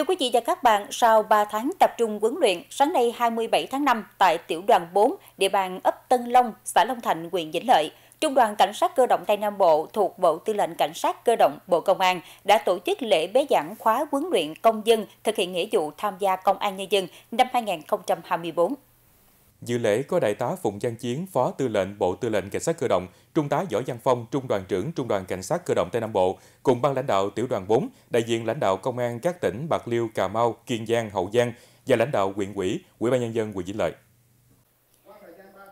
Thưa quý vị và các bạn, sau 3 tháng tập trung huấn luyện, sáng nay 27 tháng 5 tại tiểu đoàn 4, địa bàn ấp Tân Long, xã Long Thạnh, huyện Vĩnh Lợi, Trung đoàn Cảnh sát cơ động Tây Nam Bộ thuộc Bộ Tư lệnh Cảnh sát cơ động Bộ Công an đã tổ chức lễ bế giảng khóa huấn luyện công dân thực hiện nghĩa vụ tham gia công an nhân dân năm 2024. Dự lễ có Đại tá Phùng Giang Chiến, Phó Tư lệnh Bộ Tư lệnh Cảnh sát cơ động, Trung tá Võ Văn Phong, Trung đoàn trưởng Trung đoàn Cảnh sát cơ động Tây Nam Bộ, cùng ban lãnh đạo tiểu đoàn 4, đại diện lãnh đạo công an các tỉnh Bạc Liêu, Cà Mau, Kiên Giang, Hậu Giang và lãnh đạo huyện ủy, Ủy ban nhân dân huyện Vĩnh Lợi.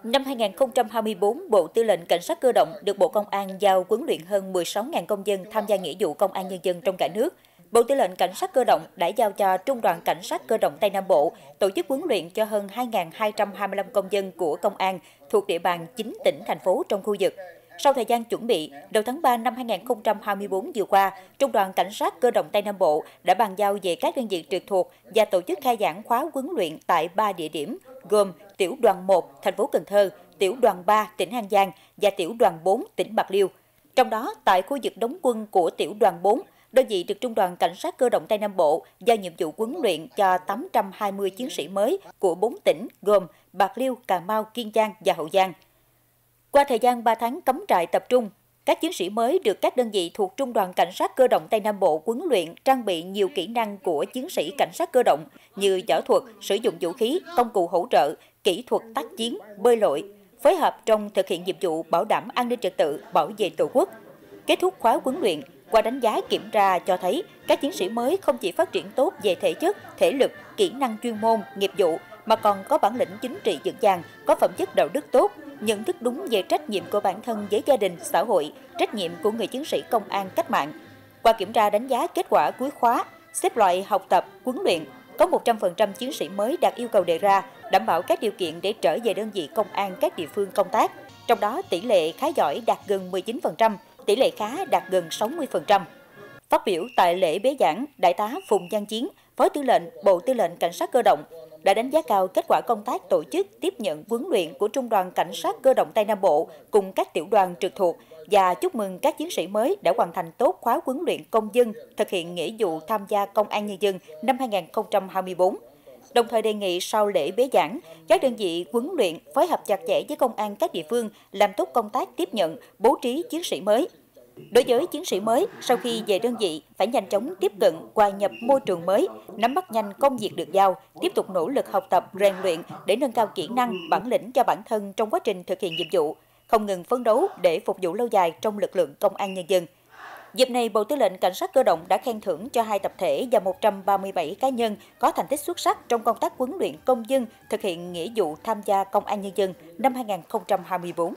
Năm 2024, Bộ Tư lệnh Cảnh sát cơ động được Bộ Công an giao huấn luyện hơn 16.000 công dân tham gia nghĩa vụ công an nhân dân trong cả nước. Bộ Tư lệnh Cảnh sát cơ động đã giao cho Trung đoàn Cảnh sát cơ động Tây Nam Bộ tổ chức huấn luyện cho hơn 2.225 công dân của công an thuộc địa bàn 9 tỉnh, thành phố trong khu vực. Sau thời gian chuẩn bị, đầu tháng 3 năm 2024 vừa qua, Trung đoàn Cảnh sát cơ động Tây Nam Bộ đã bàn giao về các đơn vị trực thuộc và tổ chức khai giảng khóa huấn luyện tại 3 địa điểm, gồm Tiểu đoàn 1, thành phố Cần Thơ, Tiểu đoàn 3, tỉnh An Giang và Tiểu đoàn 4, tỉnh Bạc Liêu. Trong đó, tại khu vực đóng quân của Tiểu đoàn 4, đơn vị được Trung đoàn Cảnh sát cơ động Tây Nam Bộ giao nhiệm vụ huấn luyện cho 820 chiến sĩ mới của 4 tỉnh gồm Bạc Liêu, Cà Mau, Kiên Giang và Hậu Giang. Qua thời gian 3 tháng cắm trại tập trung, các chiến sĩ mới được các đơn vị thuộc Trung đoàn Cảnh sát cơ động Tây Nam Bộ huấn luyện trang bị nhiều kỹ năng của chiến sĩ cảnh sát cơ động như võ thuật, sử dụng vũ khí, công cụ hỗ trợ, kỹ thuật tác chiến, bơi lội, phối hợp trong thực hiện nhiệm vụ bảo đảm an ninh trật tự, bảo vệ Tổ quốc. Kết thúc khóa huấn luyện, qua đánh giá kiểm tra cho thấy các chiến sĩ mới không chỉ phát triển tốt về thể chất, thể lực, kỹ năng chuyên môn, nghiệp vụ mà còn có bản lĩnh chính trị vững vàng, có phẩm chất đạo đức tốt, nhận thức đúng về trách nhiệm của bản thân với gia đình, xã hội, trách nhiệm của người chiến sĩ công an cách mạng. Qua kiểm tra đánh giá kết quả cuối khóa, xếp loại học tập, huấn luyện, có 100% chiến sĩ mới đạt yêu cầu đề ra, đảm bảo các điều kiện để trở về đơn vị công an các địa phương công tác. Trong đó tỷ lệ khá giỏi đạt gần 19%, tỷ lệ khá đạt gần 60%. Phát biểu tại lễ bế giảng, Đại tá Phùng Giang Chiến, Phó Tư lệnh Bộ Tư lệnh Cảnh sát cơ động đã đánh giá cao kết quả công tác tổ chức tiếp nhận huấn luyện của Trung đoàn Cảnh sát cơ động Tây Nam Bộ cùng các tiểu đoàn trực thuộc và chúc mừng các chiến sĩ mới đã hoàn thành tốt khóa huấn luyện công dân thực hiện nghĩa vụ tham gia công an nhân dân năm 2024 đồng thời đề nghị sau lễ bế giảng, các đơn vị huấn luyện phối hợp chặt chẽ với công an các địa phương làm tốt công tác tiếp nhận, bố trí chiến sĩ mới. Đối với chiến sĩ mới, sau khi về đơn vị, phải nhanh chóng tiếp cận, hòa nhập môi trường mới, nắm bắt nhanh công việc được giao, tiếp tục nỗ lực học tập, rèn luyện để nâng cao kỹ năng, bản lĩnh cho bản thân trong quá trình thực hiện nhiệm vụ, không ngừng phấn đấu để phục vụ lâu dài trong lực lượng công an nhân dân. Dịp này, Bộ Tư lệnh Cảnh sát cơ động đã khen thưởng cho hai tập thể và 137 cá nhân có thành tích xuất sắc trong công tác huấn luyện công dân thực hiện nghĩa vụ tham gia công an nhân dân năm 2024.